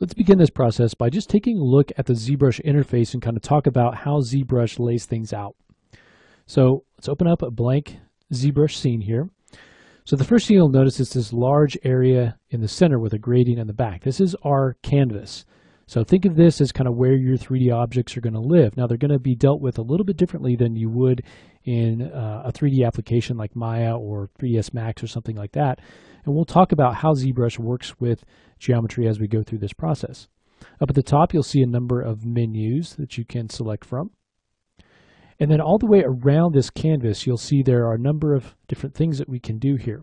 Let's begin this process by just taking a look at the ZBrush interface and kind of talk about how ZBrush lays things out. So let's open up a blank ZBrush scene here. So the first thing you'll notice is this large area in the center with a gradient in the back. This is our canvas. So think of this as kind of where your 3D objects are going to live. Now they're going to be dealt with a little bit differently than you would in uh, a 3D application like Maya or 3ds Max or something like that. And we'll talk about how ZBrush works with geometry as we go through this process. Up at the top, you'll see a number of menus that you can select from. And then all the way around this canvas, you'll see there are a number of different things that we can do here.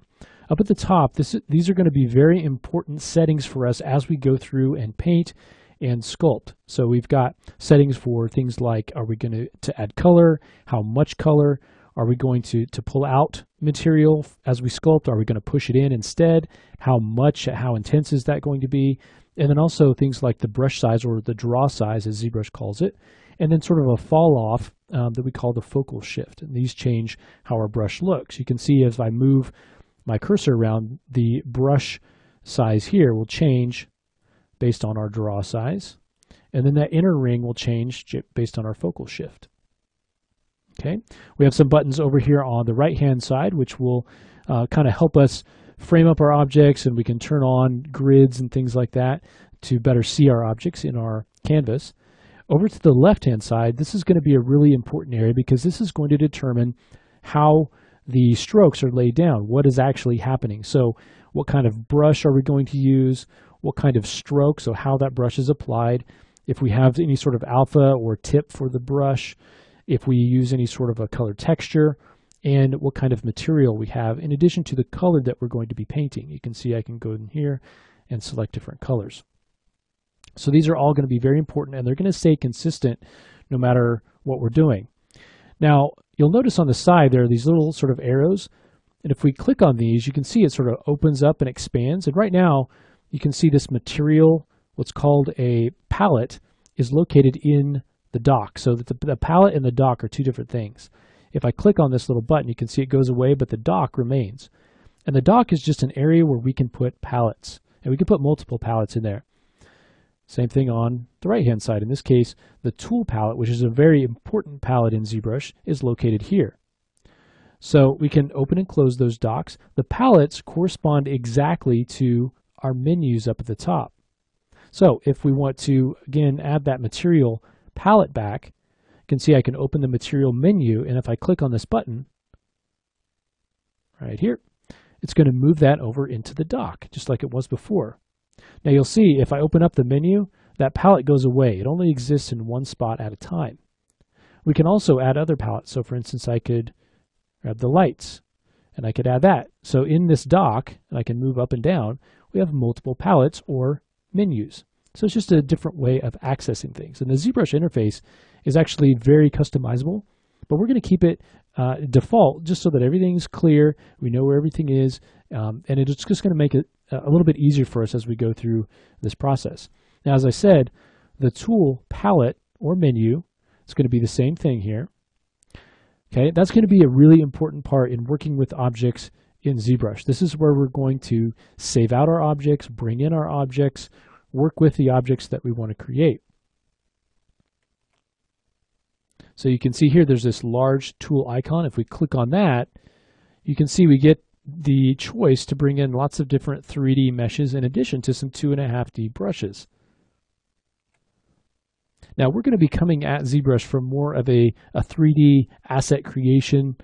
Up at the top, this, these are going to be very important settings for us as we go through and paint and sculpt. So we've got settings for things like, are we going to, to add color? How much color? Are we going to, to pull out material as we sculpt? Are we going to push it in instead? How much, how intense is that going to be? And then also things like the brush size or the draw size as ZBrush calls it. And then sort of a fall off um, that we call the focal shift. And these change how our brush looks. You can see as I move my cursor around, the brush size here will change based on our draw size. And then that inner ring will change based on our focal shift. Okay, we have some buttons over here on the right hand side which will uh, kind of help us frame up our objects and we can turn on grids and things like that to better see our objects in our canvas. Over to the left hand side, this is going to be a really important area because this is going to determine how the strokes are laid down, what is actually happening. So what kind of brush are we going to use, what kind of stroke, so how that brush is applied, if we have any sort of alpha or tip for the brush, if we use any sort of a color texture, and what kind of material we have in addition to the color that we're going to be painting. You can see I can go in here and select different colors. So these are all going to be very important and they're going to stay consistent no matter what we're doing. Now, you'll notice on the side there are these little sort of arrows. And if we click on these, you can see it sort of opens up and expands. And right now, you can see this material, what's called a palette, is located in the dock. So that the, the palette and the dock are two different things. If I click on this little button, you can see it goes away, but the dock remains. And the dock is just an area where we can put palettes. And we can put multiple palettes in there. Same thing on the right-hand side. In this case, the tool palette, which is a very important palette in ZBrush, is located here. So we can open and close those docks. The palettes correspond exactly to our menus up at the top. So if we want to, again, add that material palette back, you can see I can open the material menu, and if I click on this button right here, it's going to move that over into the dock, just like it was before. Now you'll see if I open up the menu, that palette goes away. It only exists in one spot at a time. We can also add other palettes. So for instance, I could grab the lights and I could add that. So in this dock, and I can move up and down, we have multiple palettes or menus. So it's just a different way of accessing things. And the ZBrush interface is actually very customizable, but we're going to keep it uh, default just so that everything's clear. We know where everything is, um, and it's just going to make it a little bit easier for us as we go through this process. Now, as I said, the tool palette or menu is going to be the same thing here. Okay, that's going to be a really important part in working with objects in ZBrush. This is where we're going to save out our objects, bring in our objects, work with the objects that we want to create. So you can see here there's this large tool icon. If we click on that, you can see we get the choice to bring in lots of different 3D meshes in addition to some 2.5D brushes. Now we're going to be coming at ZBrush from more of a, a 3D asset creation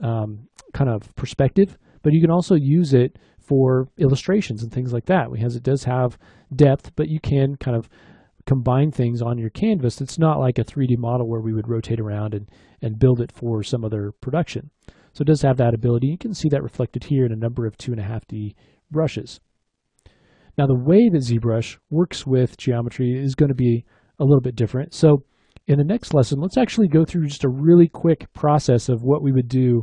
um, kind of perspective, but you can also use it for illustrations and things like that because it does have depth, but you can kind of combine things on your canvas. It's not like a 3D model where we would rotate around and, and build it for some other production. So it does have that ability. You can see that reflected here in a number of 2.5D brushes. Now the way that ZBrush works with geometry is going to be a little bit different. So in the next lesson, let's actually go through just a really quick process of what we would do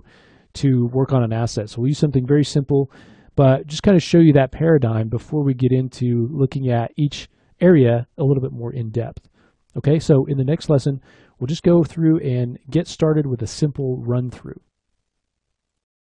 to work on an asset. So we'll use something very simple, but just kind of show you that paradigm before we get into looking at each area a little bit more in depth. Okay, so in the next lesson, we'll just go through and get started with a simple run through.